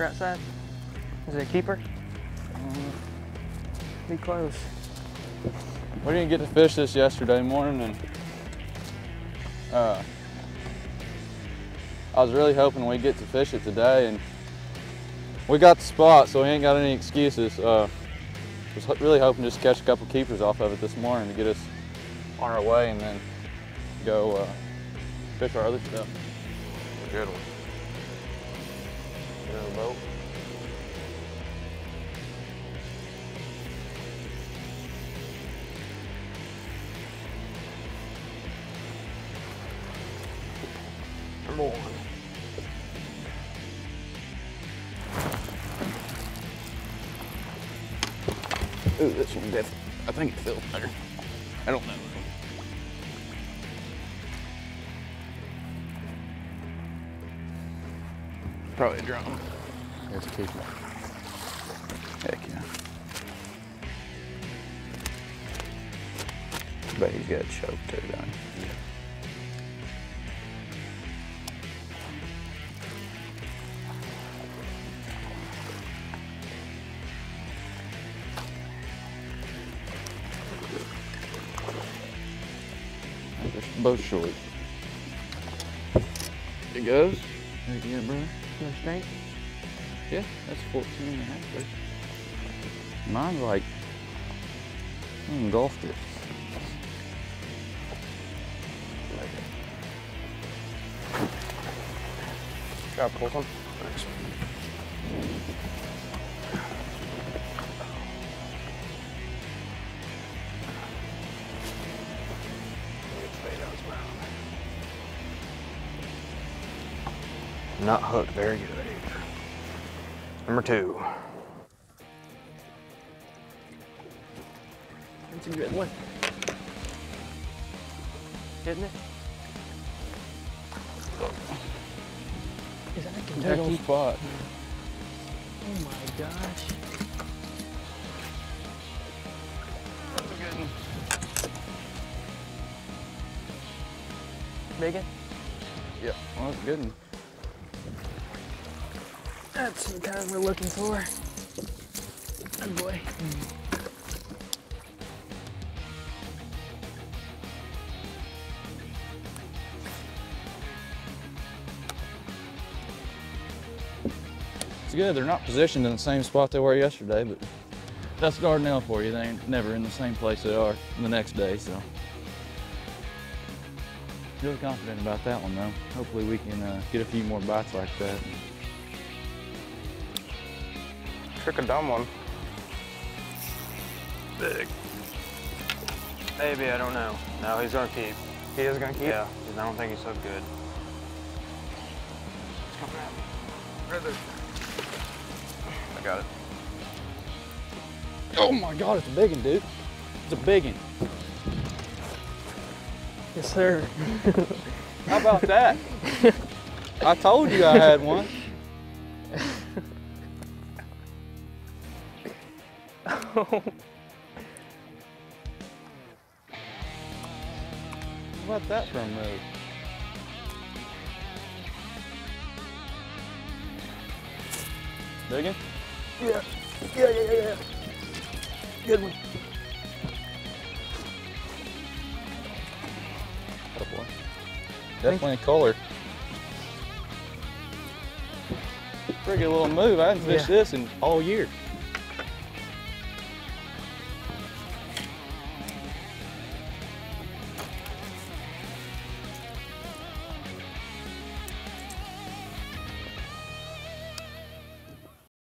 Right side? Is it a keeper? Be close. We didn't get to fish this yesterday morning and uh, I was really hoping we'd get to fish it today and we got the spot so we ain't got any excuses. Uh, was really hoping just to catch a couple keepers off of it this morning to get us on our way and then go uh, fish our other stuff. Good one. The boat. Number one. Ooh, this one def- I think it feels better. I don't know. Probably a drum. Let's keep it. Heck yeah. Bet he's got a choke too, don't he? They're both short. It goes. Heck yeah, bro. No strength? Yeah, that's 14 and a half. Bro. Mine's like, I engulfed it. Gotta pull some. Not hooked very good either. Number two. That's a good one. Isn't it? Is that a Big old Kentucky? spot. Oh my gosh. Big one? Yeah, well, that's a good one. That's the kind we're looking for. Oh boy. It's good. They're not positioned in the same spot they were yesterday, but that's Dardanelle for you. They ain't never in the same place they are the next day, so. Really confident about that one though. Hopefully we can uh, get a few more bites like that. Trick a dumb one. Big. Maybe, I don't know. No, he's gonna keep. He is gonna keep. Yeah, I don't think he's so good. It's coming at me. Right there. I got it. Oh my God, it's a big one, dude. It's a big one. Yes, sir. How about that? I told you I had one. How about that for a move? One? Yeah. Yeah, yeah, yeah, yeah. Good one. Oh boy. Definitely a color. Pretty good little move. I hadn't fished Yeah. this in all year.